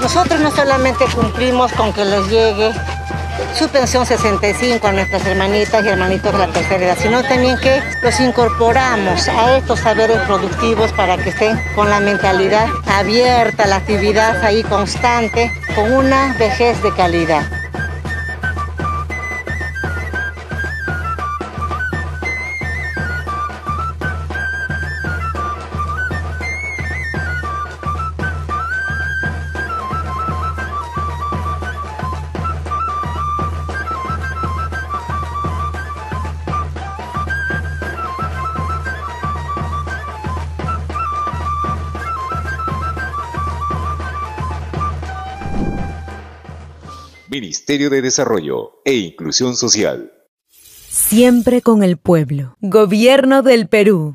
Nosotros no solamente cumplimos con que les llegue su pensión 65 a nuestras hermanitas y hermanitos de la tercera edad, sino también que los incorporamos a estos saberes productivos para que estén con la mentalidad abierta, la actividad ahí constante, con una vejez de calidad. Ministerio de Desarrollo e Inclusión Social. Siempre con el pueblo. Gobierno del Perú.